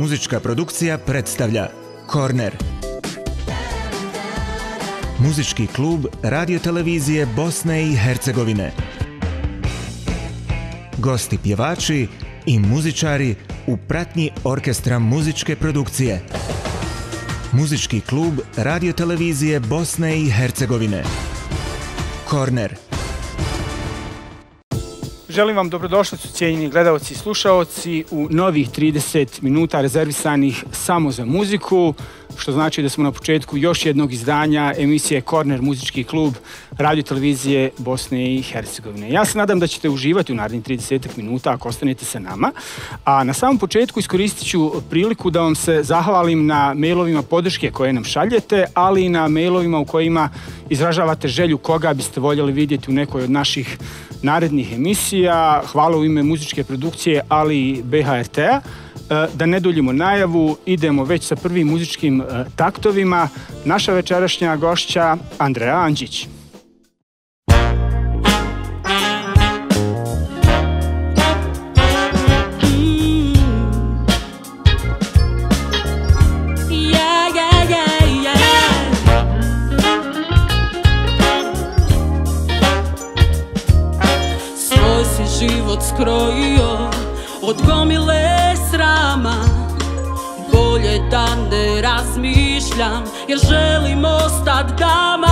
Muzička produkcija predstavlja Korner. Muzički klub radiotelevizije Bosne i Hercegovine. Gosti pjevači i muzičari u pratnji orkestra muzičke produkcije. Muzički klub radiotelevizije Bosne i Hercegovine. Korner. Želim vam dobrodošlicu cijenjeni gledalci i slušaoci u novih 30 minuta rezervisanih samo za muziku, što znači da smo na početku još jednog izdanja emisije Korner muzički klub radio televizije Bosne i Hercegovine. Ja se nadam da ćete uživati u narednih 30 minuta ako ostanete sa nama, a na samom početku iskoristit ću priliku da vam se zahvalim na mailovima podrške koje nam šaljete, ali i na mailovima u kojima izražavate želju koga biste voljeli vidjeti u nekoj od naših narednih emisija. Hvala u ime muzičke produkcije, ali i BHRT-a. E, Da ne duljimo najavu, idemo već sa prvim muzičkim e, taktovima. Naša večerašnja gošća Andreja Anđić. Razmišljam jer želim ostat dama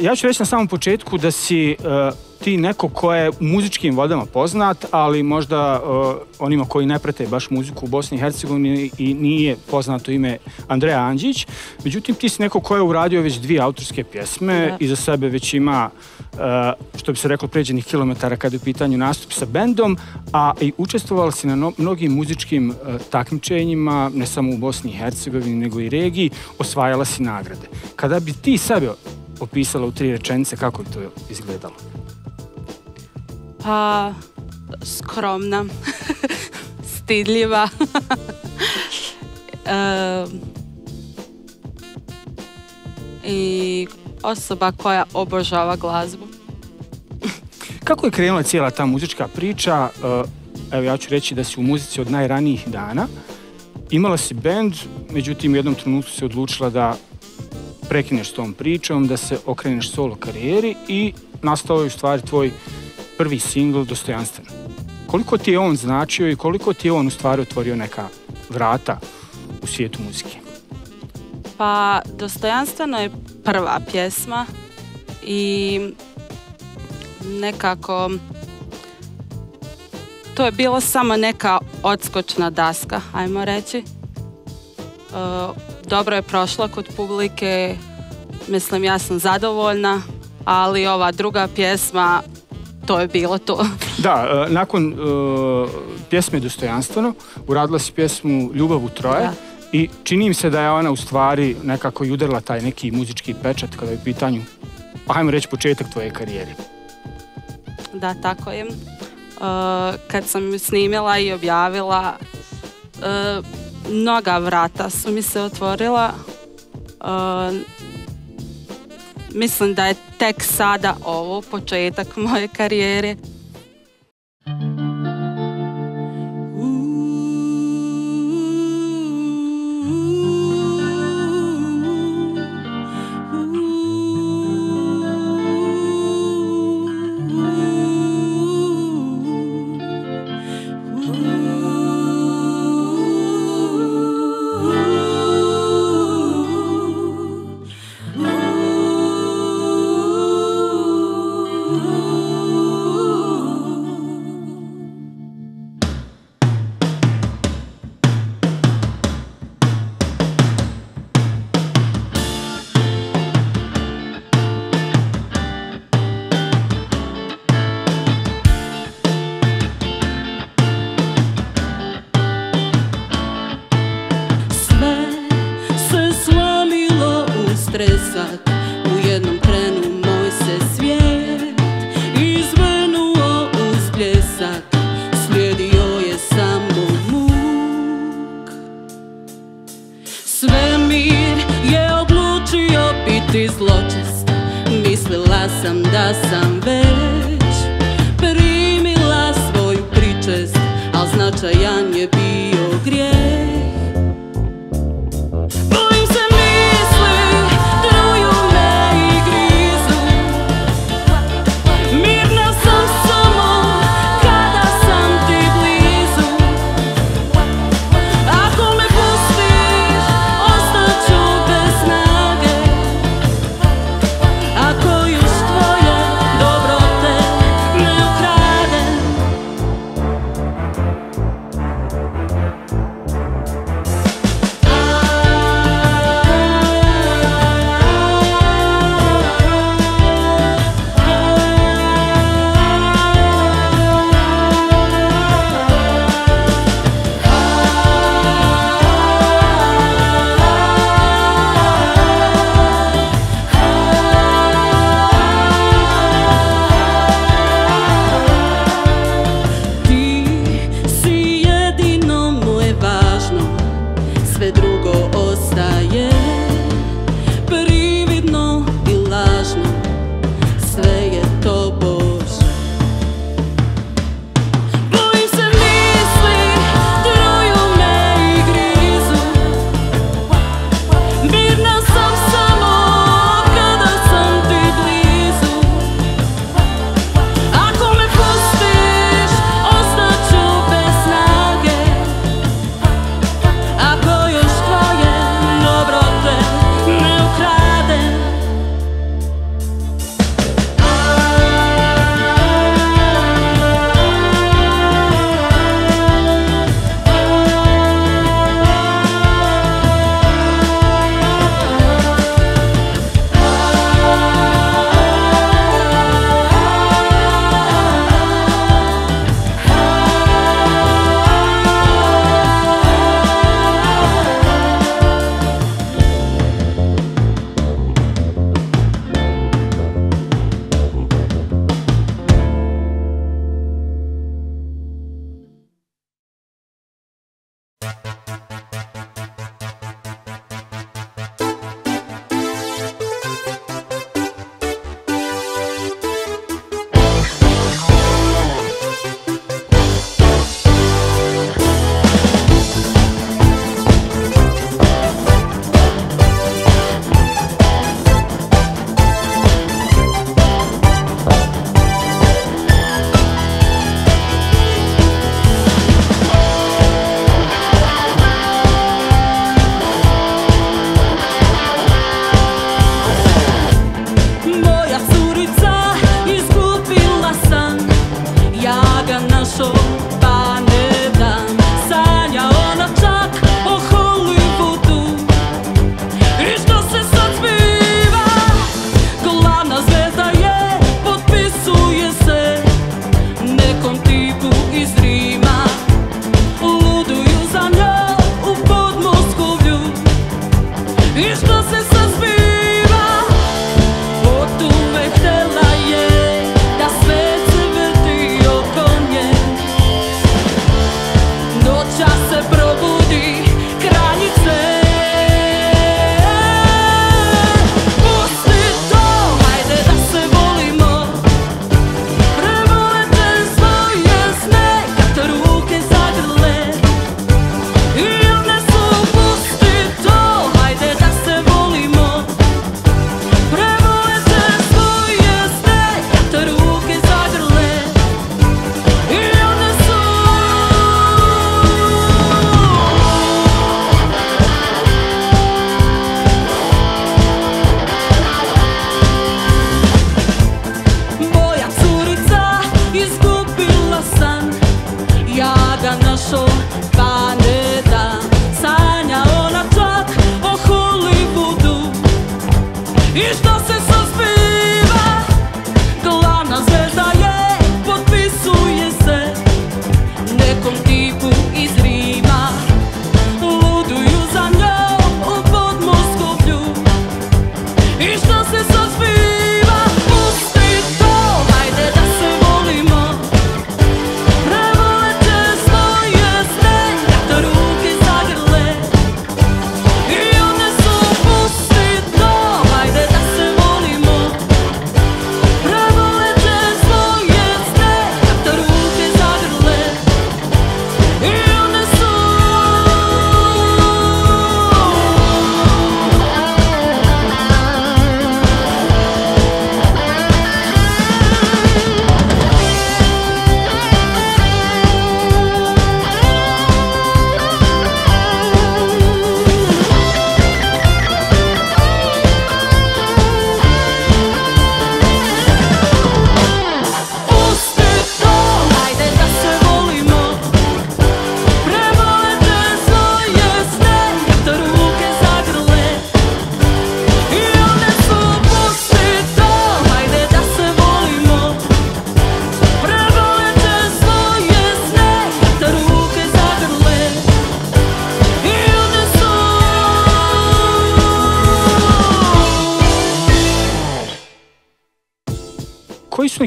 Ja ću reći na samom početku da si e, ti neko ko je u muzičkim vodama poznat, ali možda e, onima koji ne prate baš muziku u Bosni i Hercegovini i nije poznato ime Andreja Anđić. Međutim, ti si neko ko je uradio već dvije autorske pjesme Da. i za sebe već ima, e, što bi se reklo, pređenih kilometara kada je u pitanju nastup sa bendom, a i učestvovala si na no- mnogim muzičkim e, takmičenjima, ne samo u Bosni i Hercegovini, nego i regiji, osvajala si nagrade. Kada bi ti sebe opisala u tri rečenice, kako bi to izgledalo? Pa, skromna, stidljiva. I osoba koja obožava glazbu. Kako je krenula cijela ta muzička priča? Evo ja ću reći da si u muzici od najranijih dana. Imala si bend, međutim u jednom trenutku se odlučila da prekineš s tom pričom, da se okreneš solo karijeri i nastao je u stvari tvoj prvi singl Dostojanstven. Koliko ti je on značio i koliko ti je on u stvari otvorio neka vrata u svijetu muzike? Pa, dostojanstveno je prva pjesma i nekako to je bilo samo neka odskočna daska, ajmo reći. E, dobro je prošla kod publike, mislim ja sam zadovoljna, ali ova druga pjesma, to je bilo to. Da, e, nakon e, pjesme Dostojanstveno uradila si pjesmu Ljubav u troje Da. i čini mi se da je ona u stvari nekako i udarila taj neki muzički pečat kada je u pitanju, pa hajmo reći početak tvoje karijere. Da, tako je. E, kad sam snimila i objavila, e, mnoga vrata su mi se otvorila. E, mislim da je tek sada ovo početak moje karijere.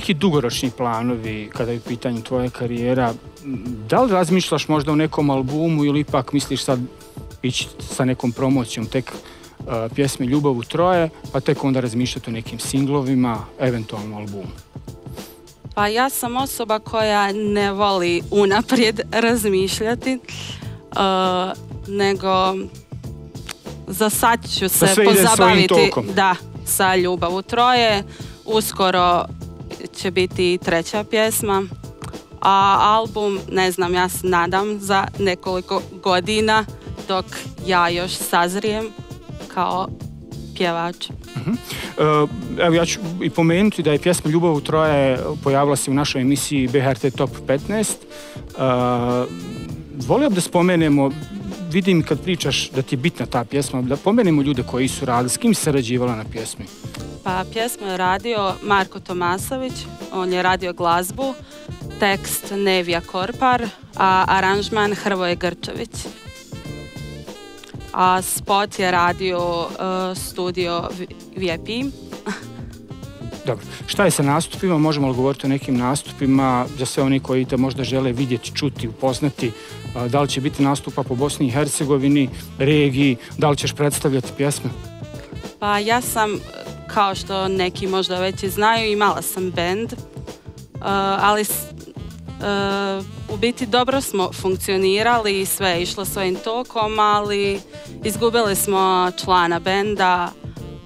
Neki dugoročni planovi kada je u pitanju tvoja karijera? Da li razmišljaš možda o nekom albumu ili ipak misliš sad ići sa nekom promocijom tek uh, pjesme Ljubav u troje, pa tek onda razmišljati o nekim singlovima, eventualno albumu? Pa ja sam osoba koja ne voli unaprijed razmišljati, uh, nego za sad ću se pozabaviti da, sa Ljubav u troje. Uskoro će biti treća pjesma. A album, ne znam, ja se nadam za nekoliko godina dok ja još sazrijem kao pjevač. Uh, Evo ja ću i pomenuti da je pjesma Ljubav u troje pojavila se u našoj emisiji BHRT Top 15. Uh, volio bi da spomenemo, vidim kad pričaš da ti je bitna ta pjesma, da pomenemo ljude koji su radili, s kim si sarađivala na pjesmi? Pa pjesmu je radio Marko Tomasović, on je radio glazbu, tekst Nevija Korpar, a aranžman Hrvoje Grčević. A spot je radio uh, studio VIP. Dobro, šta je sa nastupima? Možemo li govoriti o nekim nastupima za sve oni koji te možda žele vidjeti, čuti, upoznati? Da li će biti nastupa po Bosni i Hercegovini, regiji, da li ćeš predstavljati pjesme? Pa ja sam, kao što neki možda već i znaju, imala sam band, uh, ali uh, u biti dobro smo funkcionirali i sve je išlo svojim tokom, ali izgubili smo člana benda,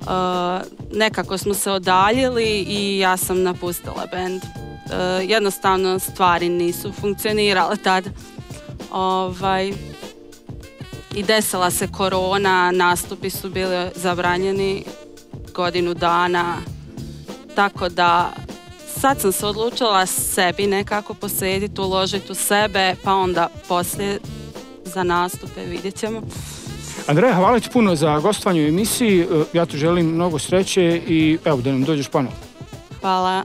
uh, nekako smo se odaljili i ja sam napustila band. Uh, jednostavno stvari nisu funkcionirale tad. Ovaj, i desila se korona, nastupi su bili zabranjeni godinu dana, tako da sad sam se odlučila sebi nekako posvetiti, uložiti u sebe, pa onda poslije za nastupe vidjet ćemo. Andreja, hvala ti puno za gostovanje u emisiji. E, Ja ti želim mnogo sreće i evo da nam dođeš ponovo. Hvala.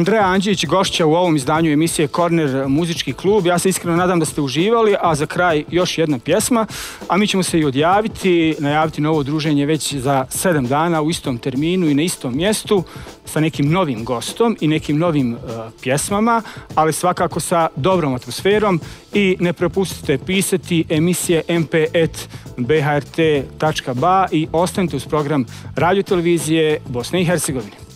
Andreja Anđić, gošća u ovom izdanju emisije Corner muzički klub. Ja se iskreno nadam da ste uživali, a za kraj još jedna pjesma. A mi ćemo se i odjaviti, najaviti novo druženje već za sedam dana u istom terminu i na istom mjestu sa nekim novim gostom i nekim novim e, pjesmama, ali svakako sa dobrom atmosferom i ne propustite pisati emisije mp.bhrt.ba i ostanite uz program radio televizije Bosne i Hercegovine.